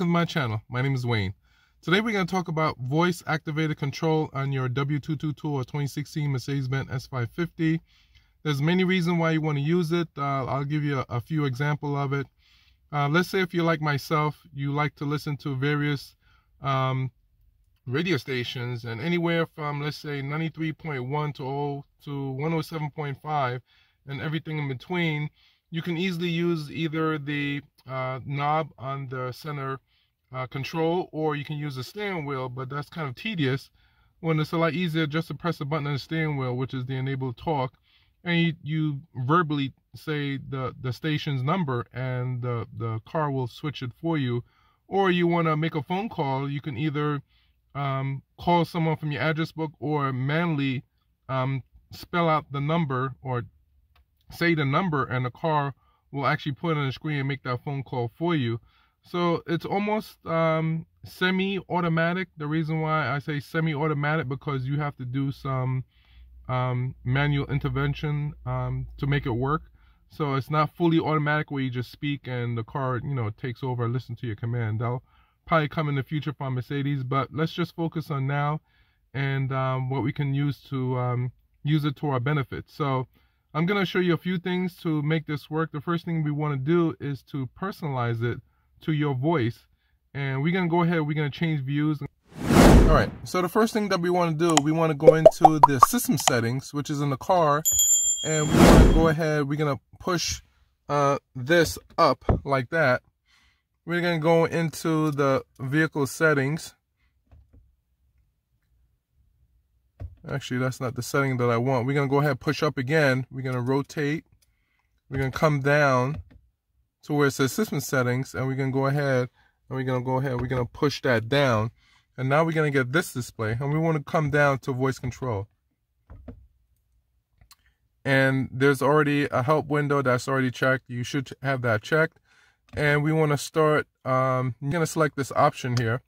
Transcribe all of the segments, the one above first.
Welcome to my channel. My name is Wayne. Today we're going to talk about voice activated control on your W222 or 2016 Mercedes-Benz S550. There's many reasons why you want to use it. Uh, I'll give you a, a few example of it. Uh, let's say if you're like myself, you like to listen to various um, radio stations and anywhere from let's say 93.1 to, oh, to 107.5 and everything in between you can easily use either the uh, knob on the center uh, control or you can use the steering wheel but that's kind of tedious when it's a lot easier just to press a button on the steering wheel which is the enable talk and you, you verbally say the the station's number and the the car will switch it for you or you want to make a phone call you can either um, call someone from your address book or manually um, spell out the number or say the number and the car will actually put it on the screen and make that phone call for you. So it's almost um, semi-automatic. The reason why I say semi-automatic because you have to do some um, manual intervention um, to make it work. So it's not fully automatic where you just speak and the car, you know, takes over and listen to your command. That'll probably come in the future from Mercedes, but let's just focus on now and um, what we can use to um, use it to our benefit. So I'm going to show you a few things to make this work. The first thing we want to do is to personalize it to your voice. And we're to go ahead, we're to change views. All right, so the first thing that we want to do, we want to go into the system settings, which is in the car. And we want to go ahead, we're to push uh, this up like that. We're to go into the vehicle settings. Actually, that's not the setting that I want. We're to go ahead push up again. We're to rotate. We're to come down to where it says system settings. And we're going to go ahead and we're going to go ahead. We're going to push that down. And now we're going to get this display. And we want to come down to voice control. And there's already a help window that's already checked. You should have that checked. And we want to start, um, you're going to select this option here.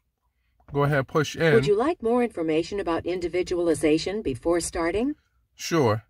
Go ahead, push in. Would you like more information about individualization before starting? Sure.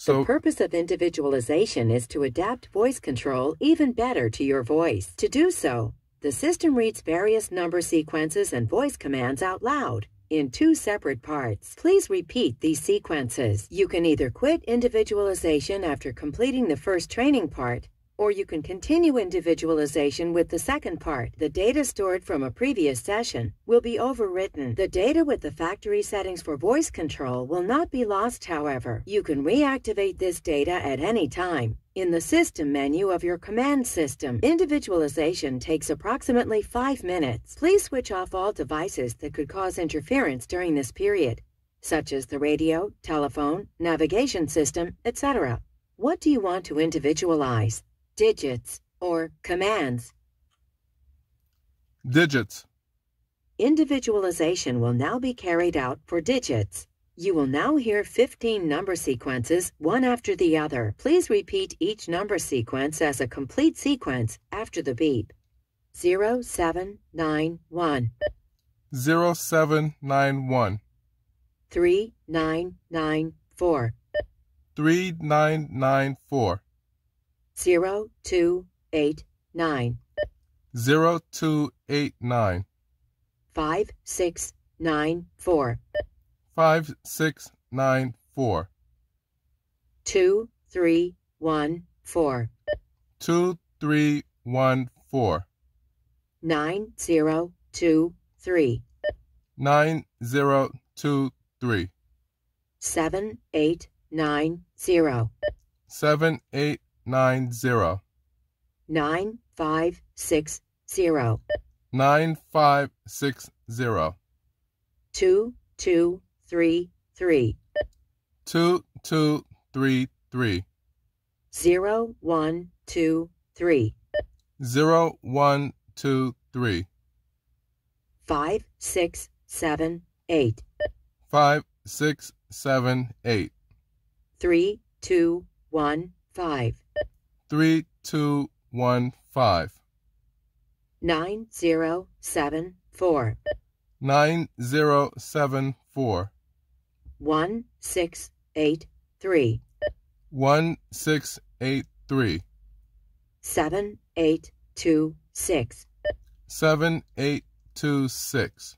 So, the purpose of individualization is to adapt voice control even better to your voice. To do so, the system reads various number sequences and voice commands out loud in two separate parts. Please repeat these sequences. You can either quit individualization after completing the first training part or you can continue individualization with the second part. The data stored from a previous session will be overwritten. The data with the factory settings for voice control will not be lost, however. You can reactivate this data at any time. In the System menu of your command system, individualization takes approximately 5 minutes. Please switch off all devices that could cause interference during this period, such as the radio, telephone, navigation system, etc. What do you want to individualize? Digits, or commands. Digits. Individualization will now be carried out for digits. You will now hear 15 number sequences, one after the other. Please repeat each number sequence as a complete sequence after the beep. 0791 0791 3994 3994 zero two eight nine. zero two eight nine. five six nine four. five six nine four. two three one four. two three one four. nine zero two three. nine zero two three. seven eight nine zero. seven eight nine five six zero. nine five six zero. two two three three. two two three three. zero one two three. zero one two three. five six seven eight. five six seven eight. three two one five. Three two one five. Nine zero seven four. Nine zero seven four. One six eight three. One six eight three. Seven eight two six. 7826.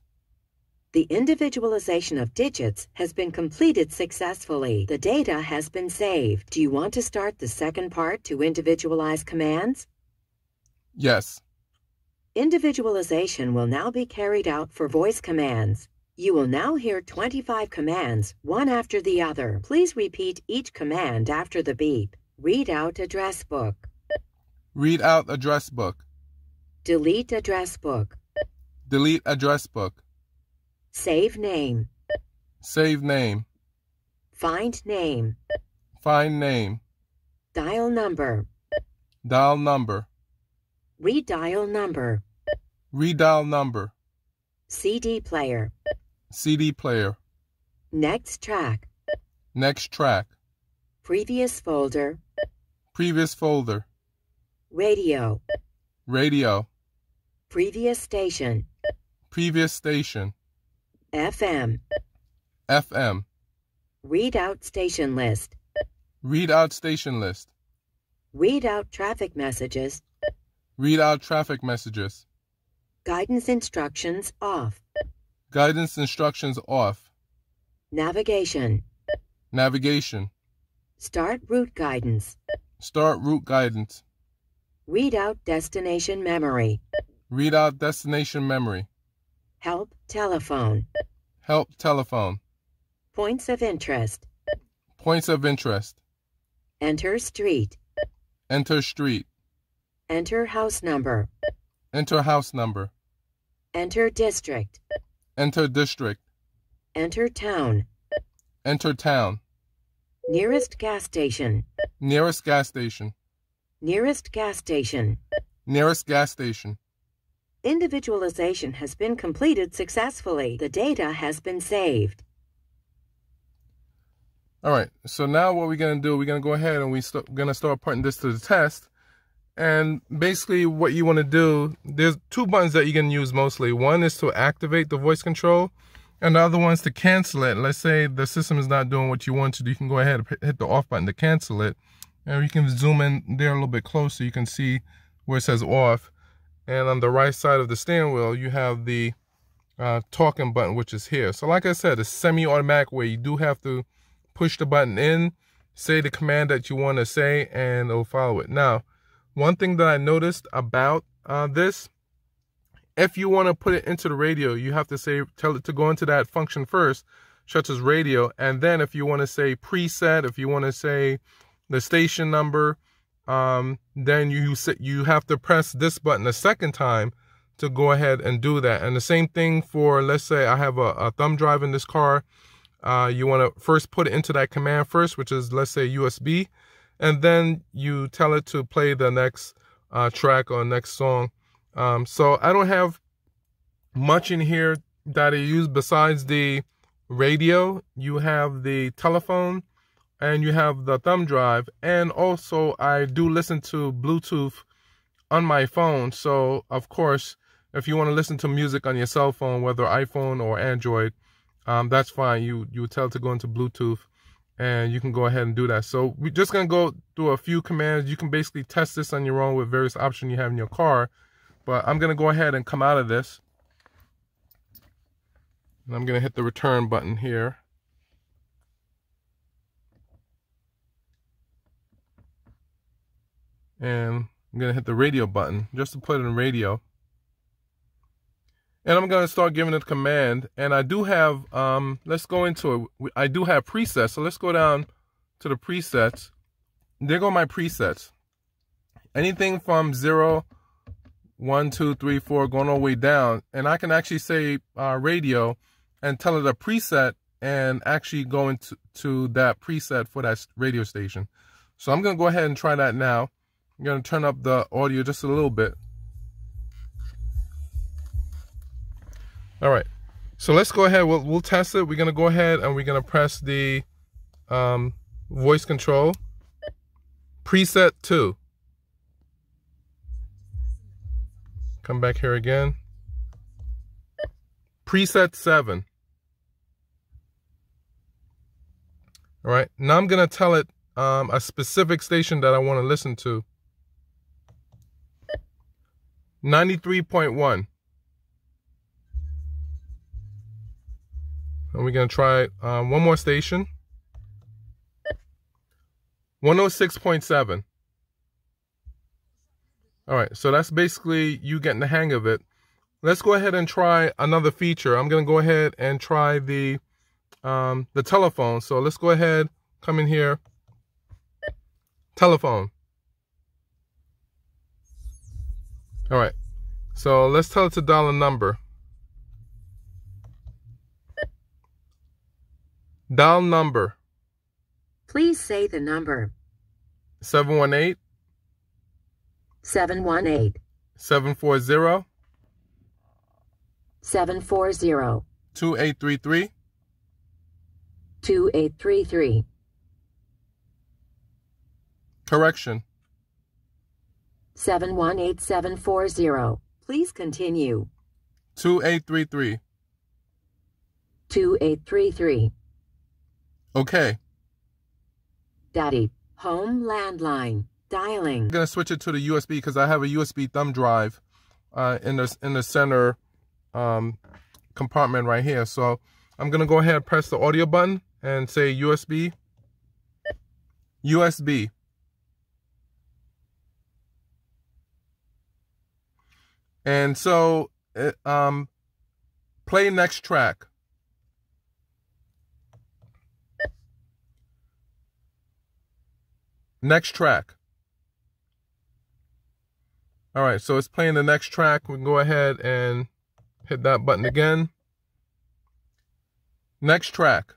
The individualization of digits has been completed successfully. The data has been saved. Do you want to start the second part to individualize commands? Yes. Individualization will now be carried out for voice commands. You will now hear 25 commands, one after the other. Please repeat each command after the beep. Read out address book. Read out address book. Delete address book. Delete address book. Save name. Save name. Find name. Find name. Dial number. Dial number. Redial number. Redial number. CD player. CD player. Next track. Next track. Previous folder. Previous folder. Radio. Radio. Previous station. Previous station. FM. FM. Read out station list. Read out station list. Read out traffic messages. Read out traffic messages. Guidance instructions off. Guidance instructions off. Navigation. Navigation. Start route guidance. Start route guidance. Read out destination memory. Read out destination memory. Help telephone. Help telephone. Points of interest. Points of interest. Enter street. Enter street. Enter house number. Enter house number. Enter district. Enter district. Enter town. Enter town. Nearest gas station. Nearest gas station. Nearest gas station. Nearest gas station. Individualization has been completed successfully. The data has been saved. All right, so now what we're going to do, we're going to go ahead and we're going to start putting this to the test. And basically what you want to do, there's two buttons that you can use mostly. One is to activate the voice control and the other one's to cancel it. Let's say the system is not doing what you want to do. You can go ahead and hit the off button to cancel it. And you can zoom in there a little bit closer. You can see where it says off. And on the right side of the steering wheel, you have the uh, talking button, which is here. So like I said, it's semi-automatic where you do have to push the button in, say the command that you want to say, and it'll follow it. Now, one thing that I noticed about uh, this, if you want to put it into the radio, you have to say, tell it to go into that function first, such as radio. And then if you want to say preset, if you want to say the station number, um, then you you have to press this button a second time to go ahead and do that. And the same thing for, let's say I have a, a thumb drive in this car. Uh, you want to first put it into that command first, which is, let's say, USB. And then you tell it to play the next uh, track or next song. Um, so I don't have much in here that I use besides the radio. You have the telephone and you have the thumb drive. And also I do listen to Bluetooth on my phone. So of course if you want to listen to music on your cell phone whether iPhone or Android um, that's fine. You you tell it to go into Bluetooth and you can go ahead and do that. So we're just gonna go through a few commands. You can basically test this on your own with various options you have in your car. But I'm gonna go ahead and come out of this. And I'm gonna hit the return button here and I'm going to hit the radio button just to put it in radio. And I'm going to start giving it a command. And I do have, um, let's go into it. I do have presets. So let's go down to the presets. There go my presets. Anything from zero, one, two, three, four, going all the way down. And I can actually say uh, radio and tell it a preset and actually go into to that preset for that radio station. So I'm going to go ahead and try that now. I'm going to turn up the audio just a little bit. All right. So let's go ahead. We'll, we'll test it. We're going to go ahead and we're going to press the um, voice control. Preset 2. Come back here again. Preset 7. All right. Now I'm going to tell it um, a specific station that I want to listen to. 93.1. And we're going to try um, one more station. 106.7. All right, so that's basically you getting the hang of it. Let's go ahead and try another feature. I'm going to go ahead and try the um, the telephone. So let's go ahead, come in here. Telephone. All right. So let's tell it to dial a number. Dial number. Please say the number. 718 718 740 740 2833 2833 Correction. 718740. Please continue. 2833 2833 Okay. Daddy, home landline, dialing. I'm gonna switch it to the USB because I have a USB thumb drive uh, in the in the center um, compartment right here. So I'm gonna go ahead and press the audio button and say USB. USB. And so, um, play next track. Next track. All right, so it's playing the next track. We can go ahead and hit that button again. Next track.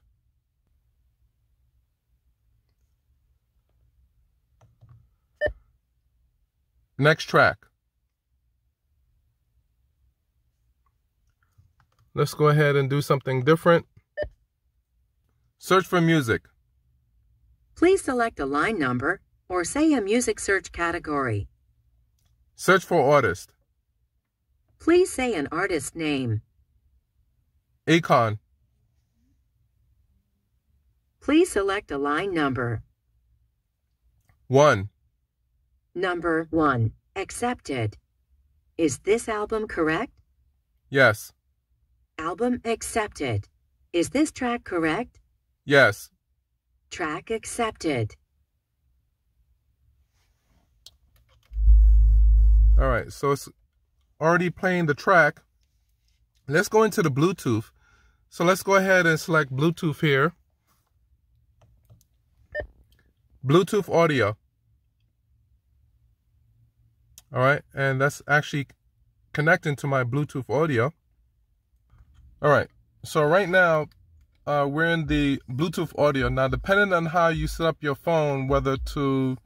Next track. Let's go ahead and do something different. Search for music. Please select a line number or say a music search category. Search for artist. Please say an artist name. Akon. Please select a line number. 1. Number 1. Accepted. Is this album correct? Yes. Album accepted. Is this track correct? Yes. Track accepted. All right, so it's already playing the track. Let's go into the Bluetooth. So let's go ahead and select Bluetooth here. Bluetooth audio. All right, and that's actually connecting to my Bluetooth audio. All right, so right now uh, we're in the Bluetooth audio. Now, depending on how you set up your phone, whether to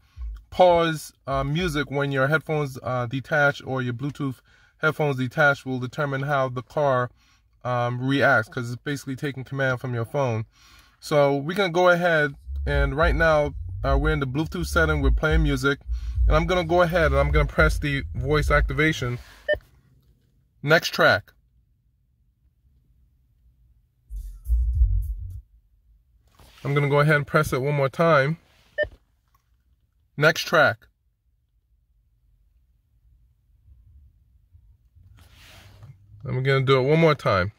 pause uh, music when your headphones uh, detach or your Bluetooth headphones detach will determine how the car um, reacts because it's basically taking command from your phone. So we can go ahead and right now uh, we're in the Bluetooth setting. We're playing music and I'm going to go ahead and I'm going to press the voice activation. Next track. I'm to go ahead and press it one more time. Next track. I'm to do it one more time.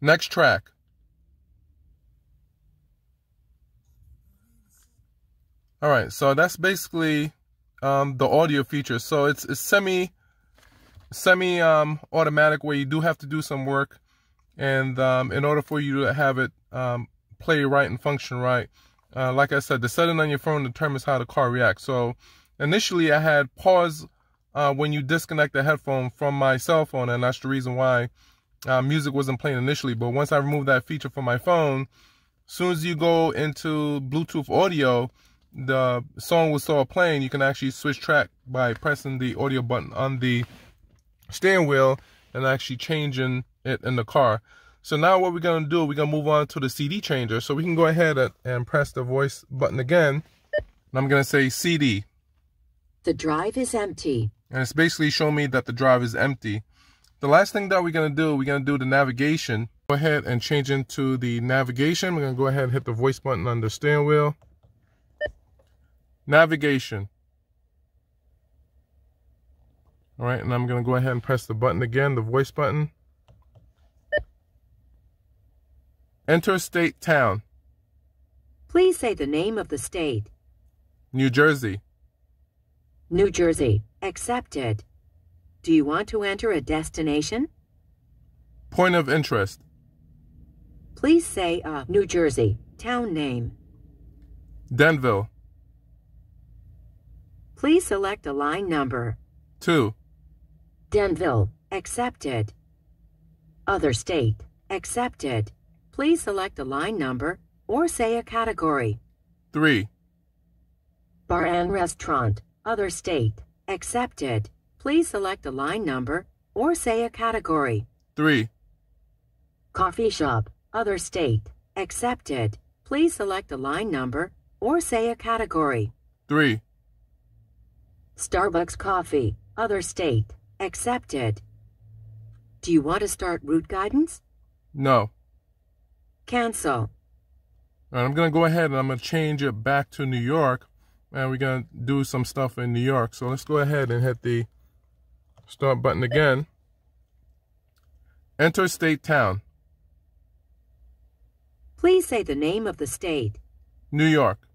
Next track. All right, so that's basically um, the audio feature. So it's, it's semi semi um, automatic where you do have to do some work and um, in order for you to have it um, play right and function right, uh, like I said, the setting on your phone determines how the car reacts. So initially I had pause uh, when you disconnect the headphone from my cell phone, and that's the reason why uh, music wasn't playing initially. But once I removed that feature from my phone, as soon as you go into Bluetooth audio, the song will start playing. You can actually switch track by pressing the audio button on the steering wheel and actually changing in the car. So now what we're going to do, we're going to move on to the CD changer. So we can go ahead and press the voice button again. And I'm going to say CD. The drive is empty. And it's basically showing me that the drive is empty. The last thing that we're going to do, we're going to do the navigation. Go ahead and change into the navigation. We're going to go ahead and hit the voice button on the steering wheel. Navigation. All right, and I'm going to go ahead and press the button again, the voice button. Enter state town. Please say the name of the state. New Jersey. New Jersey. Accepted. Do you want to enter a destination? Point of interest. Please say a New Jersey town name. Denville. Please select a line number. 2. Denville. Accepted. Other state. Accepted. Please select a line number or say a category. 3. Bar and restaurant. Other state. Accepted. Please select a line number or say a category. 3. Coffee shop. Other state. Accepted. Please select a line number or say a category. 3. Starbucks coffee. Other state. Accepted. Do you want to start route guidance? No. Cancel. Right, I'm going to go ahead and I'm going to change it back to New York. And we're going to do some stuff in New York. So let's go ahead and hit the start button again. Enter state town. Please say the name of the state. New York.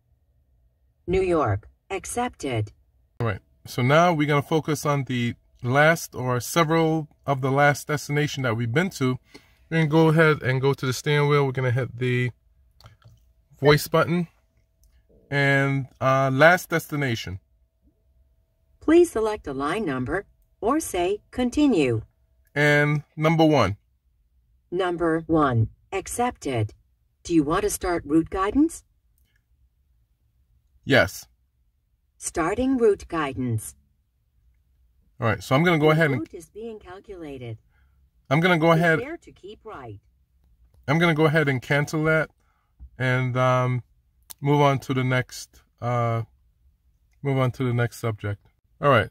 New York. Accepted. All right. So now we're going to focus on the last or several of the last destination that we've been to. We're going to go ahead and go to the steering wheel. We're going to hit the voice button and uh, last destination. Please select a line number or say continue. And number one. Number one. Accepted. Do you want to start route guidance? Yes. Starting route guidance. All right, so I'm going to go the ahead and route is being calculated. I'm going to go ahead. To keep right. I'm going to go ahead and cancel that and um, move on to the next uh, move on to the next subject. All right,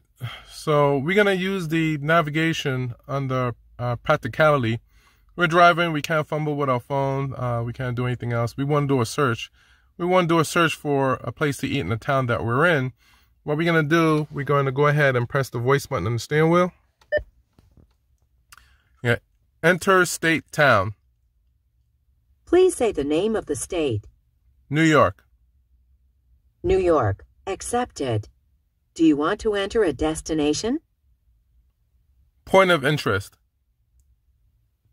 so we're going to use the navigation under uh, practicality. We're driving, we can't fumble with our phone, uh, we can't do anything else. We want to do a search. We want to do a search for a place to eat in the town that we're in. What we're going to do, we're going to go ahead and press the voice button on the steering wheel. Enter state town. Please say the name of the state. New York. New York. Accepted. Do you want to enter a destination? Point of interest.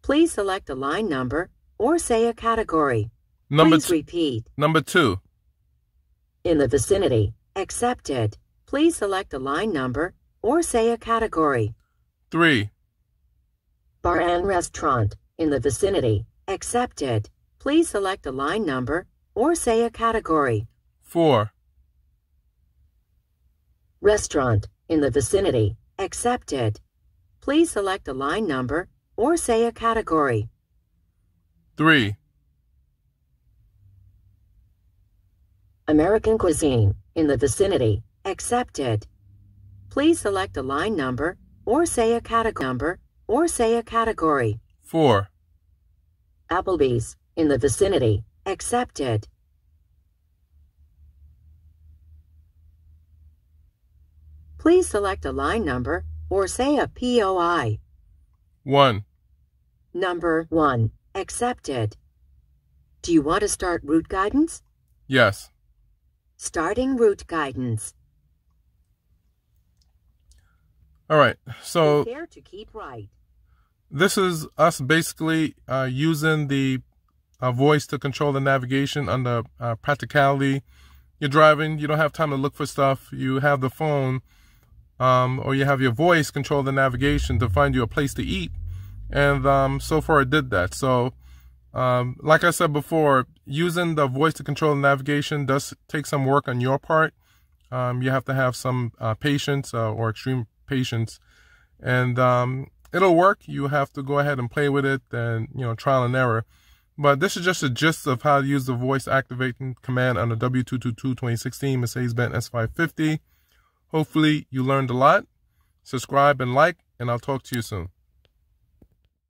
Please select a line number or say a category. Number Please repeat. Number two. In the vicinity. Accepted. Please select a line number or say a category. Three. Bar and restaurant. In the vicinity. Accepted. Please select a line number or say a category. Four. Restaurant. In the vicinity. Accepted. Please select a line number or say a category. Three. American cuisine. In the vicinity. Accepted. Please select a line number or say a category number or say a category. Four. Applebee's. In the vicinity. Accepted. Please select a line number or say a POI. One. Number 1. Accepted. Do you want to start route guidance? Yes. Starting route guidance. All right. So Prepare to keep right. This is us basically uh, using the uh, voice to control the navigation under uh, practicality. You're driving, you don't have time to look for stuff. You have the phone um, or you have your voice control the navigation to find you a place to eat. And um, so far it did that. So um, like I said before, using the voice to control the navigation does take some work on your part. Um, you have to have some uh, patience uh, or extreme patience. And um, it'll work. You have to go ahead and play with it and, you know, trial and error. But this is just a gist of how to use the voice activating command on the W222 2016 Mercedes-Benz S550. Hopefully you learned a lot. Subscribe and like, and I'll talk to you soon.